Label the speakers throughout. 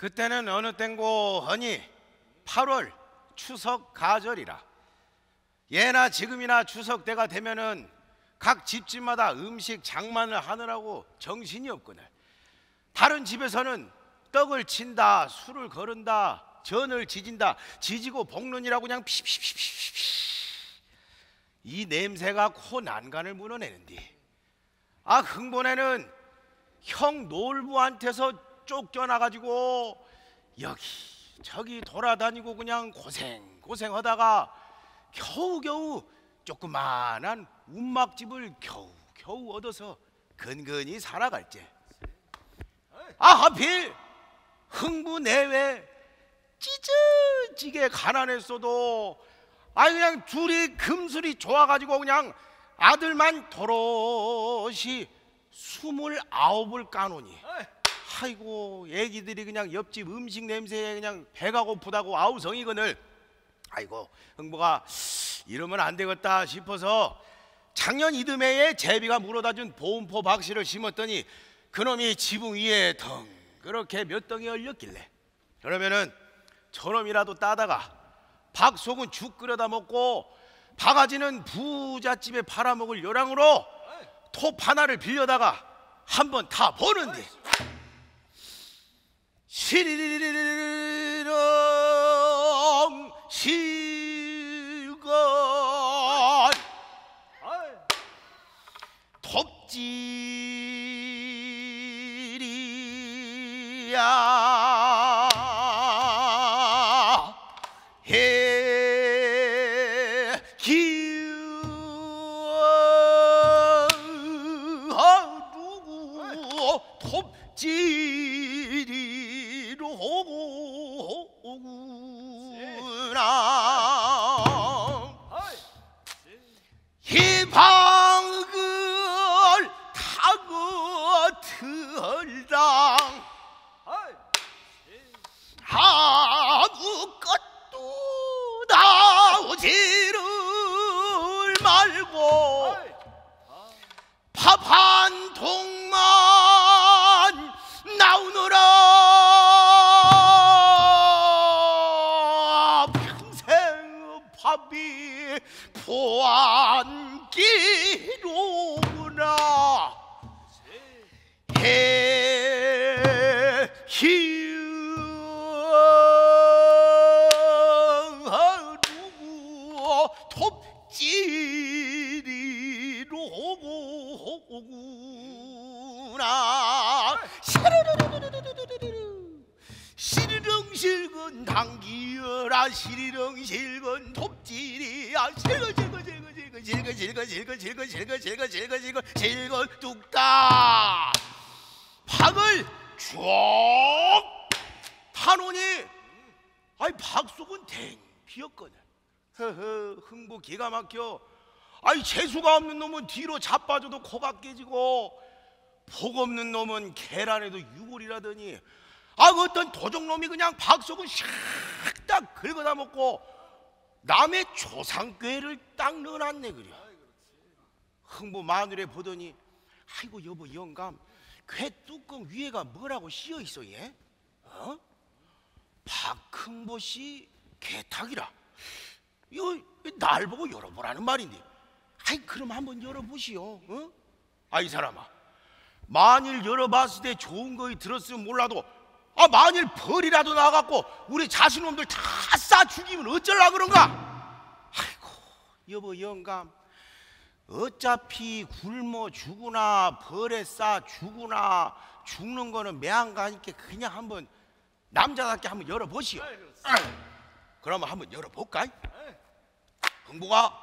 Speaker 1: 그때는 어느 땐고 허니 8월 추석 가절이라. 예나 지금이나 추석 때가 되면은 각 집집마다 음식 장만을 하느라고 정신이 없거늘. 다른 집에서는 떡을 친다 술을 거른다 전을 지진다 지지고 볶는이라고 그냥 피피피피피 이 냄새가 코 난간을 무너내는디. 아 흥본에는 형 놀부한테서 쫓겨나가지고 여기 저기 돌아다니고 그냥 고생 고생하다가 겨우겨우 조그만한 운막집을 겨우 겨우 얻어서 근근히 살아갈지. 아 하필 흥부 내외 찢어지게 가난했어도 아 그냥 둘이 금술이 좋아가지고 그냥 아들만 도롯이 스물아홉을 까노니 아이고 애기들이 그냥 옆집 음식 냄새에 그냥 배가 고프다고 아우성이거늘. 아이고 흥부가 이러면 안 되겠다 싶어서 작년 이듬해에 제비가 물어다 준 보온포 박씨를 심었더니 그놈이 지붕 위에 덩 그렇게 몇 덩이 열렸길래. 그러면은 저놈이라도 따다가 박속은 죽 끓여다 먹고 바가지는 부잣집에 팔아먹을 요량으로 톱 하나를 빌려다가 한번 타 보는데 시리리리리리롱 실건 톱질이야 해 기어 누구 톱질이 로 오구나 희방을 타고 들당 아무것도 나오지를 말고 밥한 통 해 누구 톱질이로 오구나 시리렁 실근 당기어라 시리렁 실근 톱질이야 실근 실근 실근 실근 실근 실근 실근 실근 실근 실근 실근 실근 실근 뚝딱 박을 쭉 타노니 아이 박속은 댕피었거든. 허허 흥부 기가 막혀. 아이 재수가 없는 놈은 뒤로 자빠져도 코가 깨지고 복 없는 놈은 계란에도 유골이라더니 아 어떤 도적놈이 그냥 박속은 샥딱 긁어다 먹고 남의 조상괴를 딱 넣어놨네 그래 흥부 마누에 보더니 아이고 여보 영감 괴 뚜껑 위에가 뭐라고 씌어 있어 얘? 어? 박흥보 씨 개탁이라 이거 날 보고 열어보라는 말인데 아이 그럼 한번 열어보시오 어? 아이 사람아 만일 열어봤을 때 좋은 거이 들었으면 몰라도 아 만일 벌이라도 나갖고 우리 자신놈들 다 싸 죽이면 어쩌려 그런가 아이고 여보 영감 어차피 굶어 죽으나 벌에 싸 죽으나 죽는 거는 매한 가니까 그냥 한번 남자답게 한번 열어보시오. 그러면 한번 열어볼까? 흥부가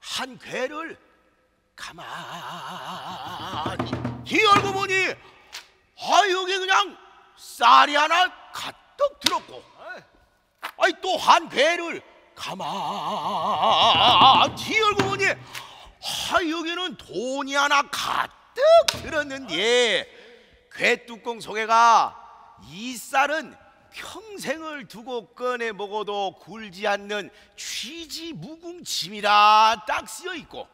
Speaker 1: 한 괴를 가만히. 열고 보니 아 여기 그냥 쌀이 하나 가득 들었고 아이 또 한 괴를 가만히. 열고 보니 아 여기는 돈이 하나 가득 들었는데 괴 뚜껑 속에가 이 쌀은 평생을 두고 꺼내 먹어도 굴지 않는 취지 무궁짐이라 딱 쓰여 있고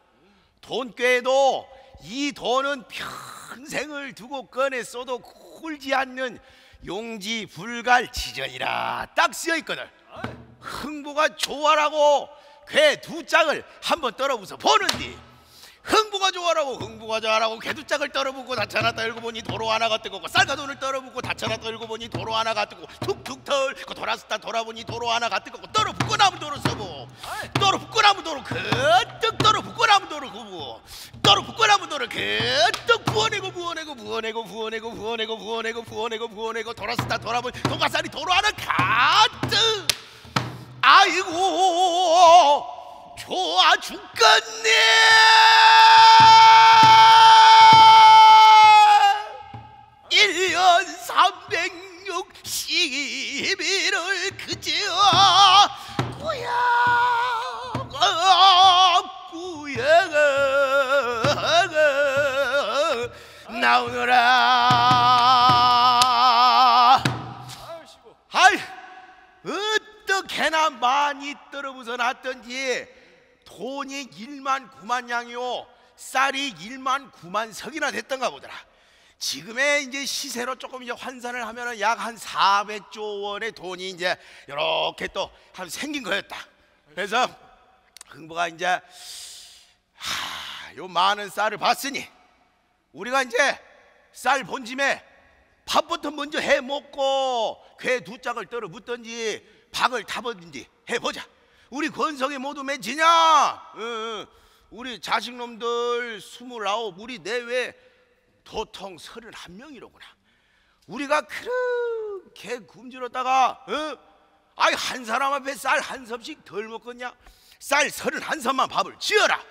Speaker 1: 돈꾀에도 이 돈은 평생을 두고 꺼내 써도 굴지 않는 용지 불갈 지전이라 딱 쓰여 있거든. 흥부가 좋아라고 괴 두 짝을 한번 떨어부서 보는디? 흥부가 좋아라고 흥부가 좋아라고 괴두 짝을 떨어붓고 다쳐나 떨고 보니 도로 하나가 뜨겁고 쌀가돈을 떨어붓고 다쳐나 떨고 보니 도로 하나가 뜨고 툭툭 털고 돌아서다 돌아보니 도로 하나가 뜨겁고 떨어붙고 나무 도로 서고 떨어붙고 나무 도로 그뜩 떨어붙고 나무 도로 구부. 떨어붙고 나무 도로 그뜩 부어내고 부어내고 부어내고 부어내고 부어내고 부어내고 부어내고 부어내고 돌아서다 돌아보니 도가살이 도로 하나 가득 아이고 좋아 죽겠네. 일년 삼백육십일을 그저 구야 구야 나오너라 어떻게나 많이 떨어부서 놨던지 돈이 1만 9만 양이요 쌀이 1만 9만 석이나 됐던가 보더라. 지금의 이제 시세로 조금 이제 환산을 하면은 약 한 400조 원의 돈이 이제 이렇게 또 한 생긴 거였다. 그래서 흥부가 이제 하, 요 많은 쌀을 봤으니 우리가 이제 쌀 본짐에 밥부터 먼저 해 먹고 괴 두 짝을 떨어 붙든지 박을 타버든지 해보자. 우리 권성이 모두 맺히냐? 응, 응. 우리 자식놈들 스물아홉, 우리 내외 도통 서른 한 명이로구나. 우리가 그렇게 굶주렸다가, 어? 아이 한 사람 앞에 쌀 한 섭씩 덜 먹겠냐? 쌀 서른 한 섭만 밥을 지어라.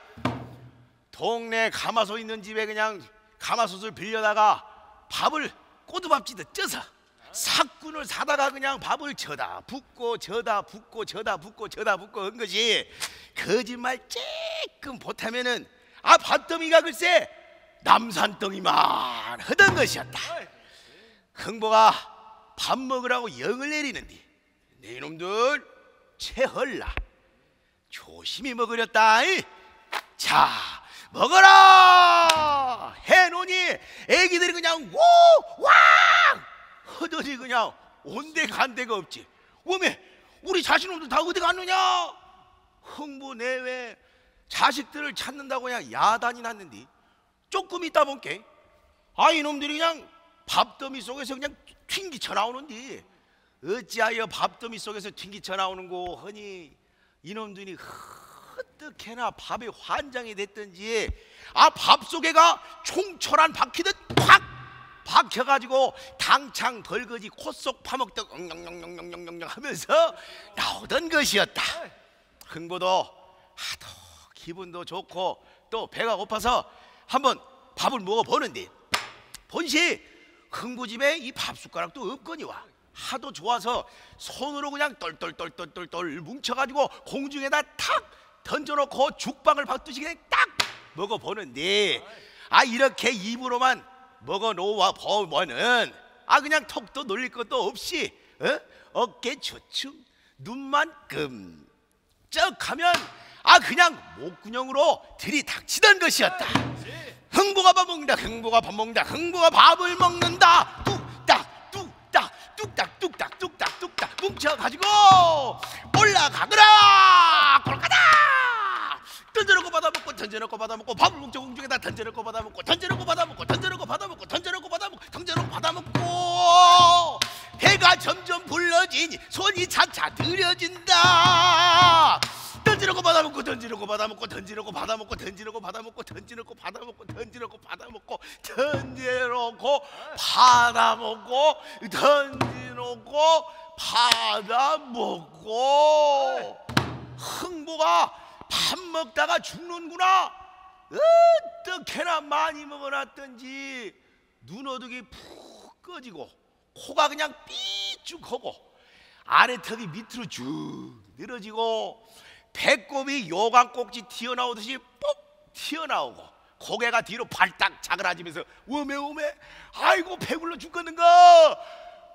Speaker 1: 동네 가마솥 있는 집에 그냥 가마솥을 빌려다가 밥을 꼬두밥지듯 쪄서 삭군을 사다가 그냥 밥을 저다 붓고 저다 붓고 저다 붓고 저다 붓고 한 것이 거짓말 쬐끔 못하면은 아 밭더미가 글쎄 남산덩이만 하던 것이었다. 흥보가 밥 먹으라고 영을 내리는데 네 이놈들 채헐라. 조심히 먹으렸다 이. 자 먹어라! 해놓으니 애기들이 그냥 오왕 허더니 그냥 온데 간데가 없지. 왜매 우리 자신놈들 다 어디 갔느냐? 흥부 내외 자식들을 찾는다고 그냥 야단이 났는데 조금 있다 본게 아 이놈들이 그냥 밥더미 속에서 그냥 튕기쳐 나오는데 어찌하여 밥더미 속에서 튕기쳐 나오는 거 허니 이놈들이 어떻게나 밥에 환장이 됐든지 아 밥 속에가 총철한 박히듯 팍 박혀가지고 당창 벌거지 콧속 파먹듯 엉엉엉엉엉엉 하면서 나오던 것이었다. 흥보도 하도 기분도 좋고 또 배가 고파서 한번 밥을 먹어보는데 본시 흥부집에 이 밥숟가락도 없거니와 하도 좋아서 손으로 그냥 똘똘똘똘똘똘 뭉쳐가지고 공중에다 탁 던져놓고 죽방을 받듯이 그냥 딱 먹어보는데 아 이렇게 입으로만 먹어 놓아 보면은 아 그냥 턱도 놀릴 것도 없이 어? 어깨 초축 눈만 끔쩍하면 아 그냥 목구녕으로 들이닥치던 것이었다. 흥부가 밥 먹는다 흥부가 밥 먹는다 흥부가 밥을 먹는다. 뚝딱 뚝딱 뚝딱 뚝딱 뚝딱 뚝딱 뭉쳐가지고 올라가거라! 골가다 던져놓고 받아먹고 던져놓고 받아먹고 밥을 공중에다 던져놓고 받아먹고 던져놓고 받아먹고 던져놓고 받아먹고 던져놓고 받아먹고 던져놓고 받아먹고 배가 점점 불러지니 손이 차차 느려진다 던지놓고 받아먹고 던지놓고 받아먹고 던지놓고 받아먹고 던지놓고 받아먹고 던지놓고 받아먹고 던지놓고 받아먹고 던지놓고 받아먹고 던지놓고 받아먹고 흥부가 밥 먹다가 죽는구나. 어떻게나 많이 먹어놨던지 눈어둑이 푹 꺼지고 코가 그냥 삐쭉하고 아래 턱이 밑으로 쭉 늘어지고 배꼽이 요강 꼭지 튀어나오듯이 뽁 튀어나오고 고개가 뒤로 발딱 자그라지면서 워메 워메 아이고 배불러 죽겠는가?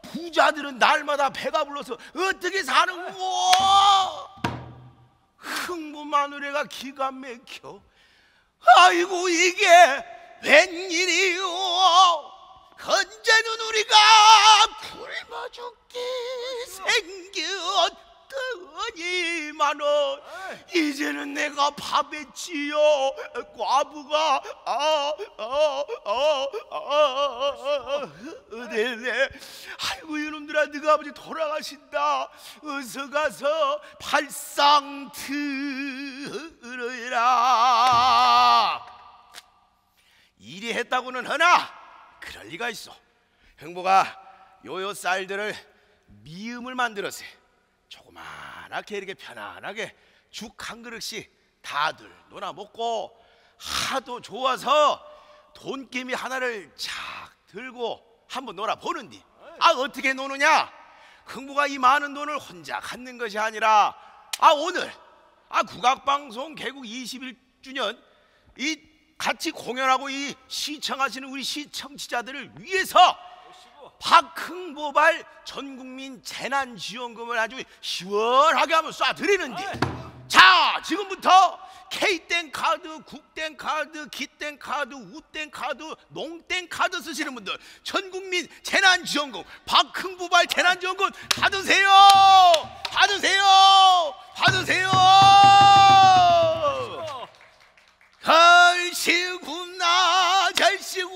Speaker 1: 부자들은 날마다 배가 불러서 어떻게 사는 거 흥부 마누레가 기가 막혀. 아이고 이게 웬일이오 건재는 우리가 굶어 죽기 생겼 굴 없지만은 이제는 내가 밥했지요 과부가 아아아아 네네. 아이고 이놈들아 너가 아버지 돌아가신다. 어서 가서 발상 들으라. 일이 했다고는 하나? 그럴 리가 있어. 행보가 요요 쌀들을 미음을 만들어서 조그만하게 이렇게 편안하게 죽 한 그릇씩 다들 놀아 먹고 하도 좋아서 돈개미 하나를 착 들고 한번 놀아 보는디. 아 어떻게 노느냐? 흥부가 이 많은 돈을 혼자 갖는 것이 아니라 아 오늘 아 국악방송 개국 21주년 이 같이 공연하고 이 시청하시는 우리 시청자들을 위해서 박흥보발 전국민 재난지원금을 아주 시원하게 한번 쏴드리는데 자 지금부터 K땡 카드, 국땡 카드, 기땡 카드, 우땡 카드, 농땡 카드 쓰시는 분들 전국민 재난지원금 박흥보발 재난지원금 받으세요! 받으세요! 받으세요! 절시구나 절시구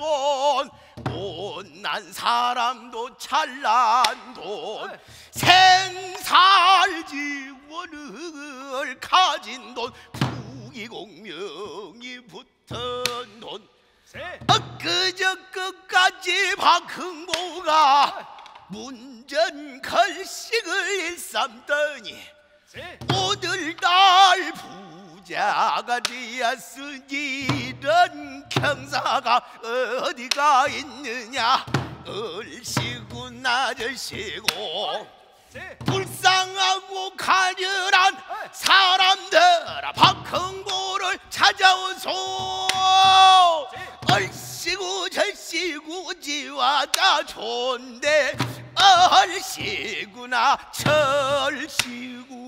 Speaker 1: 돈 못난 사람도 잘난 돈 생살지원을 가진 돈 부귀공명이 붙은 돈. 엊그저 끝까지 박흥보가 문전 걸식을 일삼더니 오늘날 부 자가 되었으니 이런 경사가 어디가 있느냐? 얼씨구 나절씨고 불쌍하고 가련한 사람들아 박흥보를 찾아오소. 얼씨구 절씨구 지와다 좋은데 얼씨구나 절씨구